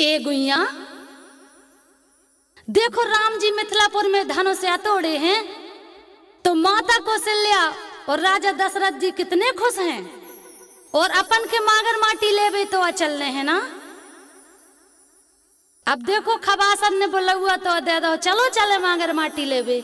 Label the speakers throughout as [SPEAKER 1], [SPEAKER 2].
[SPEAKER 1] ए गुइया देखो राम जी मिथिलापुर में धनों से तोड़े हैं तो माता कौशल्या और राजा दशरथ जी कितने खुश हैं। और अपन के मागर माटी लेवे तो चल रहे हैं ना। अब देखो खबासन ने बोला हुआ तो दे दो, चलो चले मागर माटी लेवे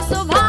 [SPEAKER 1] शोभा